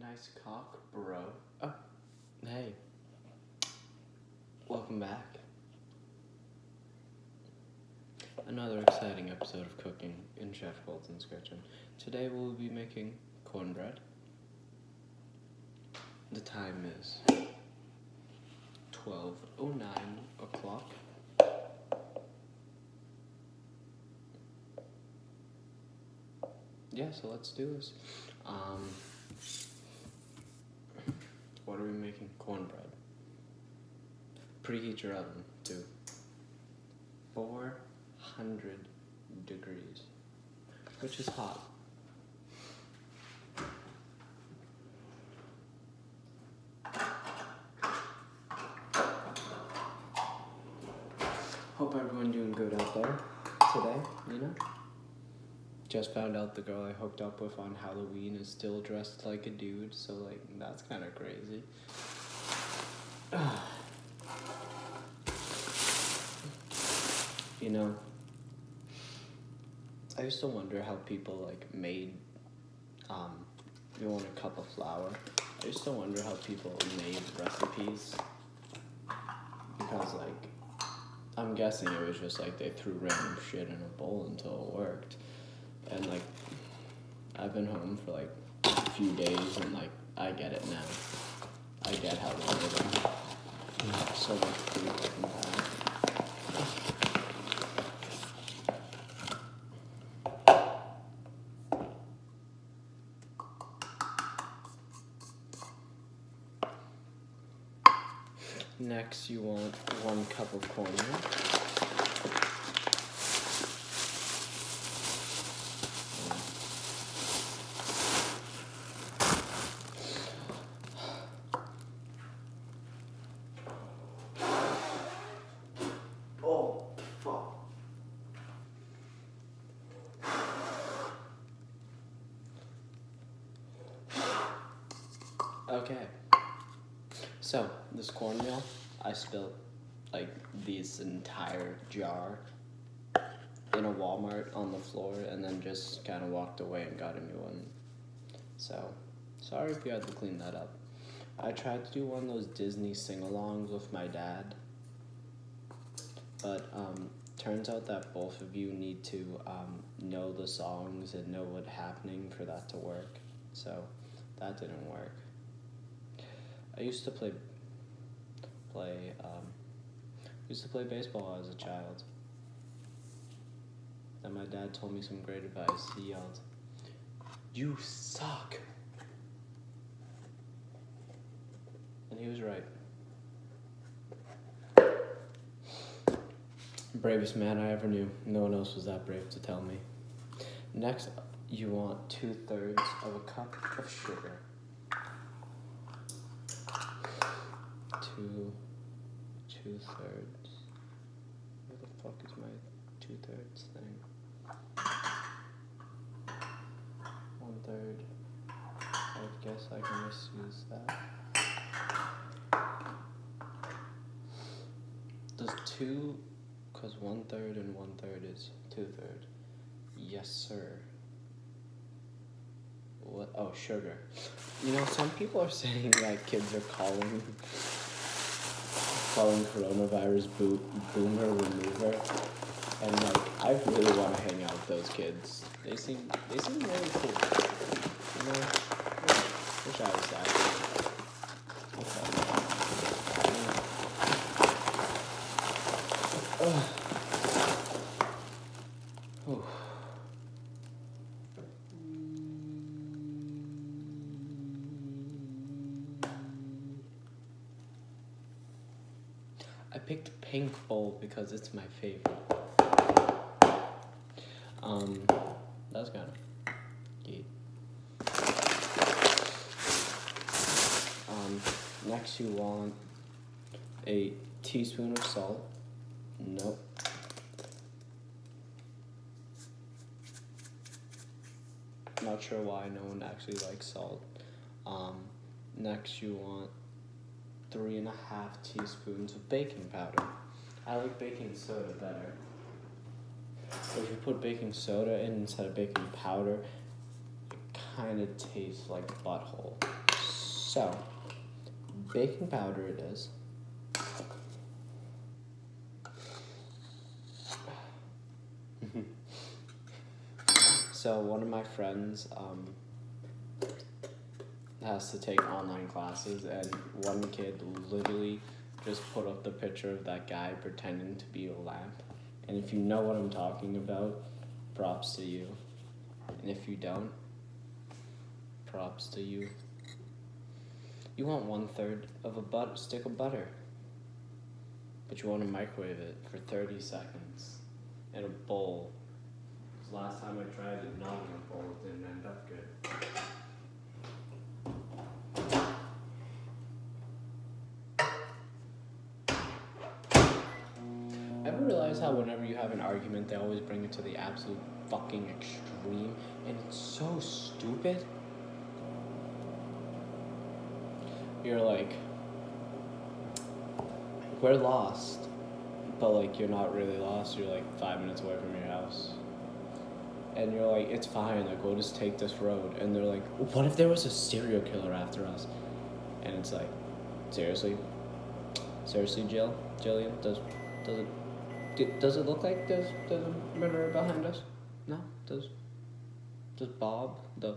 Nice cock, bro. Oh, hey. Welcome back. Another exciting episode of cooking in Chef Colton's kitchen. Today we'll be making cornbread. The time is 12.09 o'clock. Yeah, so let's do this. Um, what are we making? Cornbread. Preheat your oven to 400 degrees, which is hot. Hope everyone doing good out there today, you know? Just found out the girl I hooked up with on Halloween is still dressed like a dude, so like that's kind of crazy. you know, I used to wonder how people like made um you want a cup of flour. I used to wonder how people made recipes because like I'm guessing it was just like they threw random shit in a bowl until it worked. And like I've been home for like a few days and like I get it now. I get how did it. So much food fucking time. Next, you want one cup of cornmeal. Oh, fuck. Okay. So, this cornmeal, I spilled like this entire jar in a Walmart on the floor and then just kind of walked away and got a new one. So, sorry if you had to clean that up. I tried to do one of those Disney sing alongs with my dad, but um, turns out that both of you need to um, know the songs and know what's happening for that to work. So, that didn't work. I used to play play um, used to play baseball as a child. And my dad told me some great advice. He yelled, "You suck," and he was right. Bravest man I ever knew. No one else was that brave to tell me. Next, you want two thirds of a cup of sugar. Two, two thirds. Where the fuck is my two thirds thing? One third. I guess I can just use that. Does two, cause one third and one third is two third. Yes, sir. What? Oh, sugar. You know, some people are saying like kids are calling calling coronavirus bo- boomer remover, and like I really want to hang out with those kids. They seem they seem really cool. You know, wish I was that. Ugh. Pink bowl because it's my favorite. Um, that's kind of neat. Um, next you want a teaspoon of salt. Nope. Not sure why no one actually likes salt. Um, next you want three and a half teaspoons of baking powder. I like baking soda better. If you put baking soda in instead of baking powder, it kind of tastes like butthole. So, baking powder it is. so one of my friends um, has to take online classes, and one kid literally just put up the picture of that guy pretending to be a lamp. And if you know what I'm talking about, props to you. And if you don't, props to you. You want one third of a but- stick of butter, but you want to microwave it for 30 seconds in a bowl. last time I tried it, not in a bowl, it didn't end up good. Ever realize how whenever you have an argument, they always bring it to the absolute fucking extreme, and it's so stupid? You're like, we're lost, but like you're not really lost. You're like five minutes away from your house, and you're like, it's fine. Like we'll just take this road, and they're like, what if there was a serial killer after us? And it's like, seriously, seriously, Jill, Jillian, does does it D- does it look like there's there's a murderer behind us? No. Does does Bob, the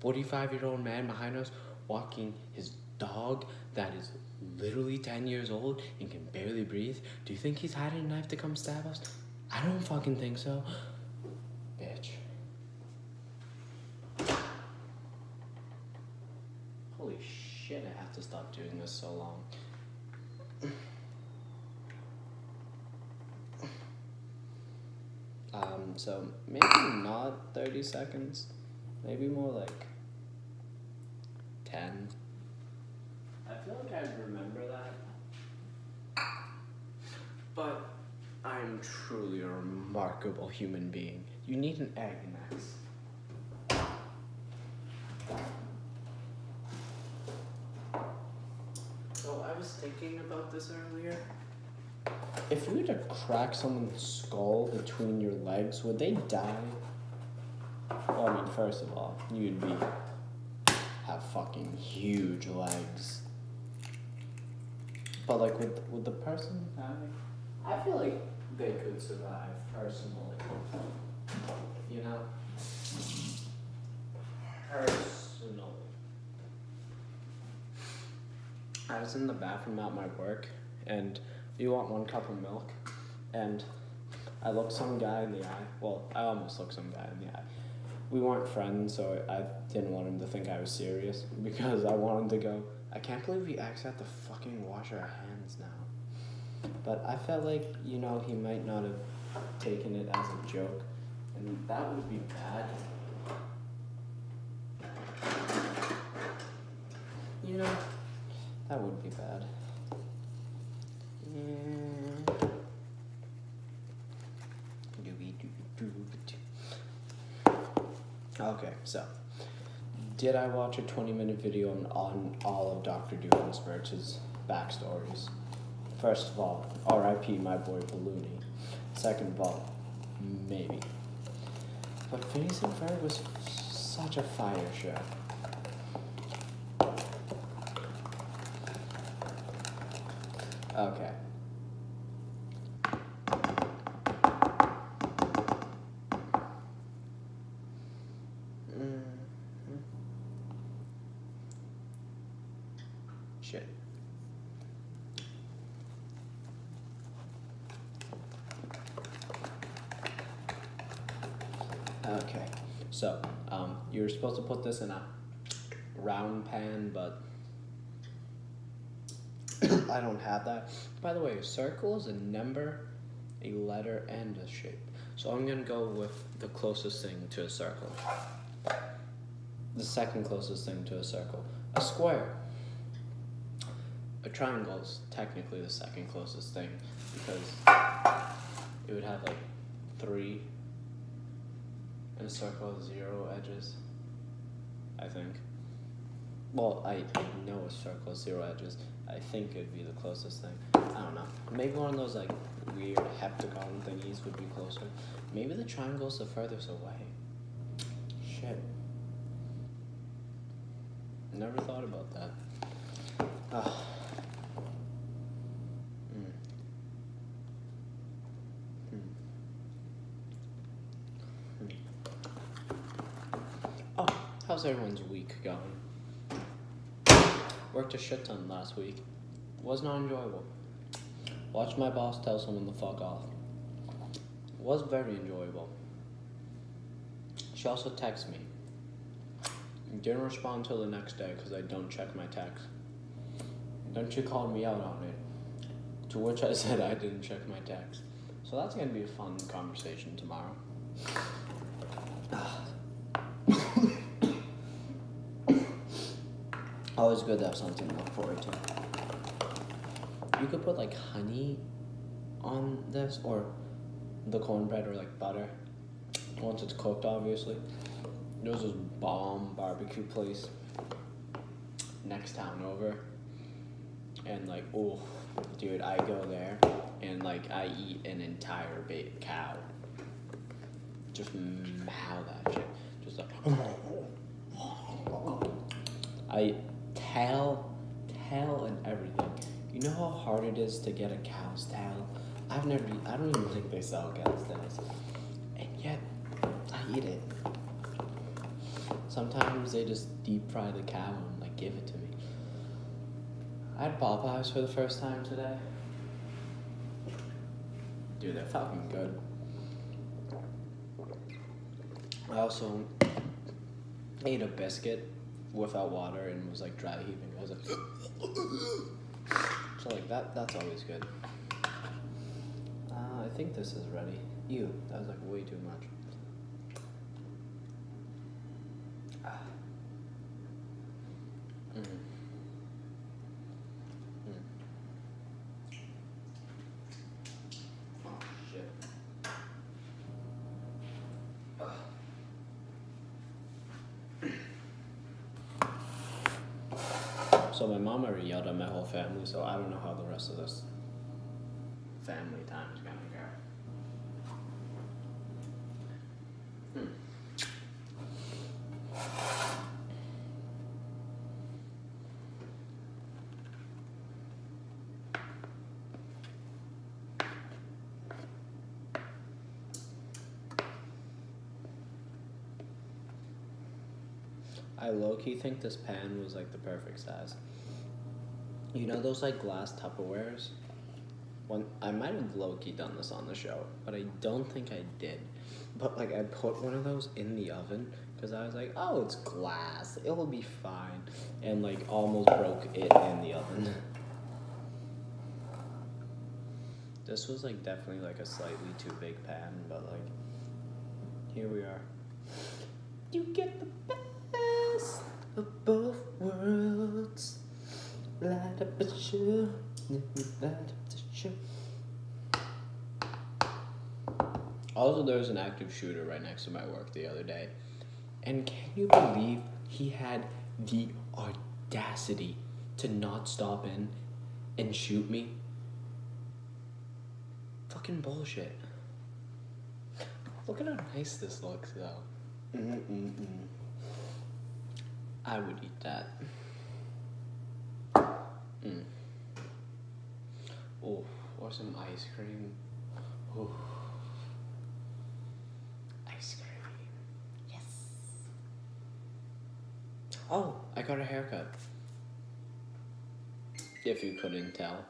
forty-five year old man behind us, walking his dog that is literally ten years old and can barely breathe? Do you think he's hiding a knife to come stab us? I don't fucking think so. Bitch. Holy shit! I have to stop doing this so long. Um, so maybe not 30 seconds, maybe more like 10. I feel like I remember that. But I'm truly a remarkable human being. You need an egg next. So oh, I was thinking about this earlier. If you were to crack someone's skull between your legs, would they die? Well, I mean, first of all, you'd be have fucking huge legs. But like, would would the person die? I feel like they could survive personally. You know, personally. I was in the bathroom at my work, and you want one cup of milk, and I looked some guy in the eye. Well, I almost looked some guy in the eye. We weren't friends, so I didn't want him to think I was serious because I wanted to go. I can't believe we actually have to fucking wash our hands now. But I felt like you know he might not have taken it as a joke, and that would be bad. You know, that would be bad. Yeah. Okay, so did I watch a 20 minute video on, on all of Dr. Doofenshmirtz's backstories? First of all, RIP my boy Balloony. Second of all, maybe. But Phineas and Ferb was such a fire show. Okay. Mhm. Shit. Okay, so um, you're supposed to put this in a round pan, but I don't have that. By the way, a circle is a number, a letter, and a shape. So I'm gonna go with the closest thing to a circle. The second closest thing to a circle. A square. A triangle is technically the second closest thing because it would have like three a circle has zero edges. I think. Well, I, I know a circle has zero edges. I think it'd be the closest thing. I don't know. Maybe one of those like weird heptagon thingies would be closer. Maybe the triangle's the furthest away. Shit. Never thought about that. Ah. Mm. Mm. Mm. Oh, how's everyone's week going? Worked a shit ton last week. Was not enjoyable. Watched my boss tell someone to fuck off. Was very enjoyable. She also texted me. Didn't respond till the next day because I don't check my text. Don't you call me out on it. To which I said I didn't check my text. So that's gonna be a fun conversation tomorrow. Always good to have something to look forward to. You could put like honey on this or the cornbread or like butter once it's cooked, obviously. There's this bomb barbecue place next town over, and like, oh, dude, I go there and like I eat an entire bait cow. Just mow that shit. Just like, I tail, tail and everything. You know how hard it is to get a cow's tail? I've never, I don't even think they sell cow's tails. And yet, I eat it. Sometimes they just deep fry the cow and like give it to me. I had Popeyes for the first time today. Dude, they're fucking good. I also ate a biscuit without water and was like dry heaving. I was like, so like that. That's always good. Uh, I think this is ready. Ew, that was like way too much. Ah. Mm. Oh shit. So my mom already yelled at my whole family, so I don't know how the rest of this family time is gonna go. Hmm. I low key think this pan was like the perfect size. You know those like glass Tupperwares? One, I might have low key done this on the show, but I don't think I did. But like I put one of those in the oven because I was like, oh, it's glass, it will be fine, and like almost broke it in the oven. This was like definitely like a slightly too big pan, but like here we are. You get light up the show. Also, there was an active shooter right next to my work the other day. And can you believe he had the audacity to not stop in and shoot me? Fucking bullshit. Look at how nice this looks, though. Mm-mm-mm. I would eat that. Mm. Oh, or some ice cream. Oh. Ice cream. Yes. Oh, I got a haircut. If you couldn't tell.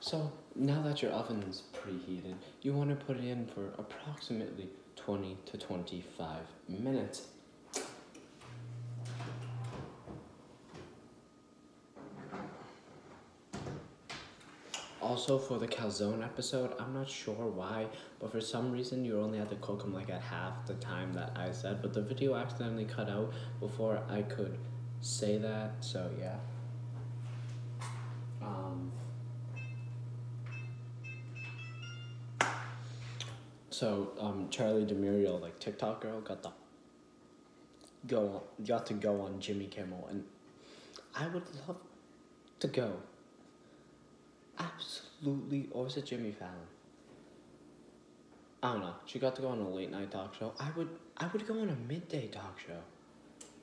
So, now that your oven's preheated, you want to put it in for approximately 20 to 25 minutes. Also, for the calzone episode, I'm not sure why, but for some reason you only had to cook them like at half the time that I said, but the video accidentally cut out before I could say that, so yeah. Um, so um, Charli D'Amelio, like TikTok girl, got the go got to go on Jimmy Kimmel, and I would love to go. Absolutely, or was it Jimmy Fallon? I don't know. She got to go on a late night talk show. I would I would go on a midday talk show.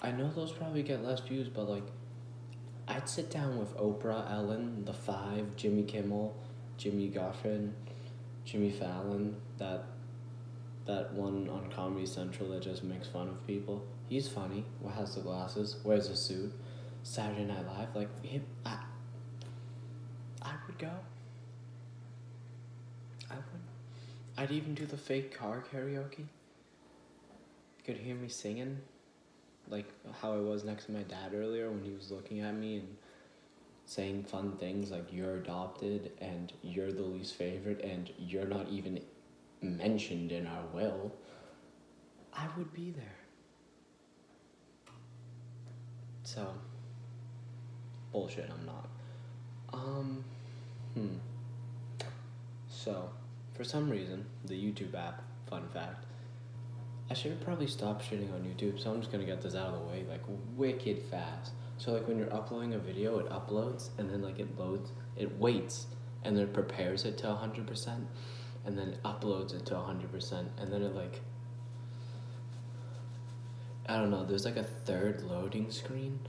I know those probably get less views, but like I'd sit down with Oprah, Ellen, The Five, Jimmy Kimmel, Jimmy Garfin, Jimmy Fallon, that that one on Comedy Central that just makes fun of people. He's funny. Has the glasses. Wears a suit. Saturday Night Live. Like him, I. Would go. I would. I'd even do the fake car karaoke. You could hear me singing, like how I was next to my dad earlier when he was looking at me and saying fun things like you're adopted and you're the least favorite and you're not even mentioned in our will, I would be there. So, bullshit, I'm not. Um, hmm. So, for some reason, the YouTube app, fun fact, I should probably stop shitting on YouTube, so I'm just gonna get this out of the way, like, wicked fast. So, like, when you're uploading a video, it uploads, and then, like, it loads, it waits, and then it prepares it to 100% and then it uploads it to 100% and then it like I don't know, there's like a third loading screen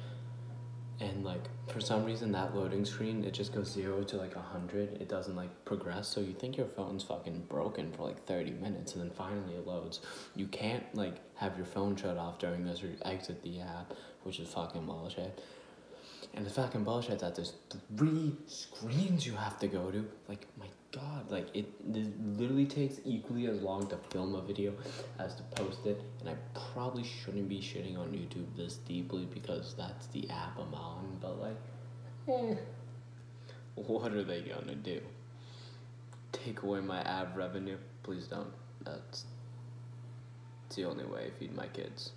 and like for some reason that loading screen it just goes 0 to like 100. It doesn't like progress, so you think your phone's fucking broken for like 30 minutes and then finally it loads. You can't like have your phone shut off during this or exit the app, which is fucking bullshit. And the fucking bullshit that there's three screens you have to go to. Like my god, like it, it literally takes equally as long to film a video as to post it. And I probably shouldn't be shitting on YouTube this deeply because that's the app I'm on. But like, eh, what are they gonna do? Take away my ad revenue? Please don't. That's it's the only way I feed my kids.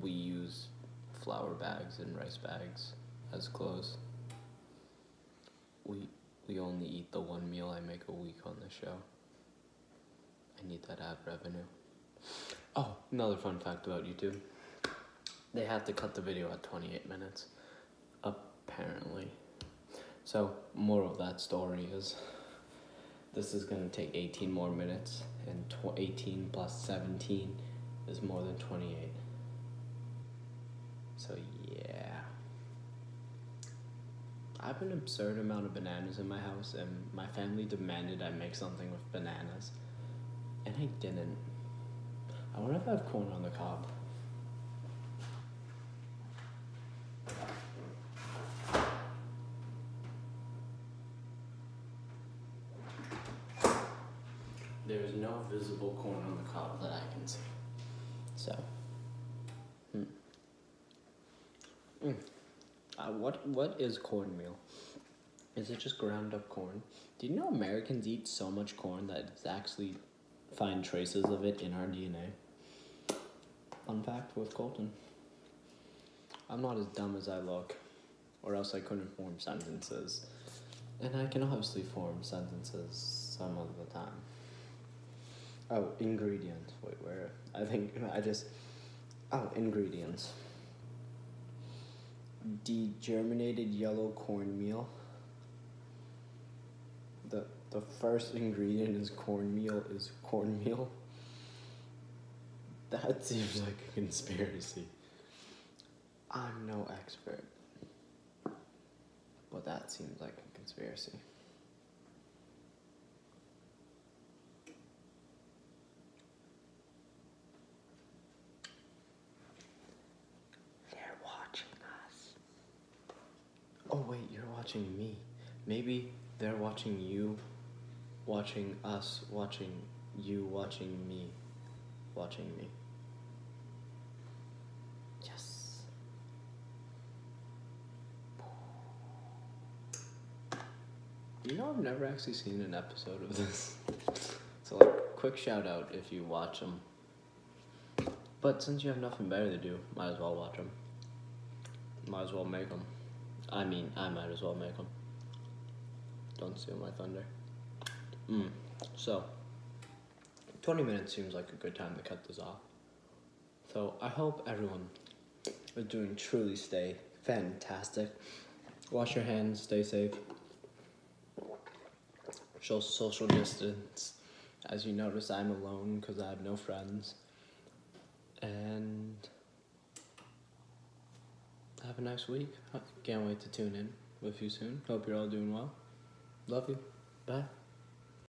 We use flour bags and rice bags as clothes. We we only eat the one meal I make a week on the show. I need that ad revenue. Oh, another fun fact about YouTube. They have to cut the video at 28 minutes. Apparently. So, more of that story is this is going to take 18 more minutes, and tw- 18 plus 17 is more than 28. So, I have an absurd amount of bananas in my house, and my family demanded I make something with bananas. And I didn't. I wonder if I have corn on the cob. There is no visible corn on the cob that I can see. So. Hmm. Mm. Uh, what what is cornmeal? Is it just ground up corn? Do you know Americans eat so much corn that it's actually find traces of it in our DNA? Fun fact with Colton. I'm not as dumb as I look, or else I couldn't form sentences. And I can obviously form sentences some of the time. Oh, ingredients. Wait, where? I think I just. Oh, ingredients degerminated yellow cornmeal. The the first ingredient is cornmeal is cornmeal. That seems like a conspiracy. I'm no expert. But that seems like a conspiracy. oh wait, you're watching me. Maybe they're watching you, watching us, watching you, watching me, watching me. Yes. You know, I've never actually seen an episode of this. so, like, quick shout out if you watch them. But since you have nothing better to do, might as well watch them. Might as well make them. I mean, I might as well make them. Don't steal my thunder. Mm. So, 20 minutes seems like a good time to cut this off. So, I hope everyone is doing truly stay fantastic. Wash your hands, stay safe. Show social distance. As you notice, I'm alone because I have no friends. And have a nice week. Can't wait to tune in with you soon. Hope you're all doing well. Love you. Bye.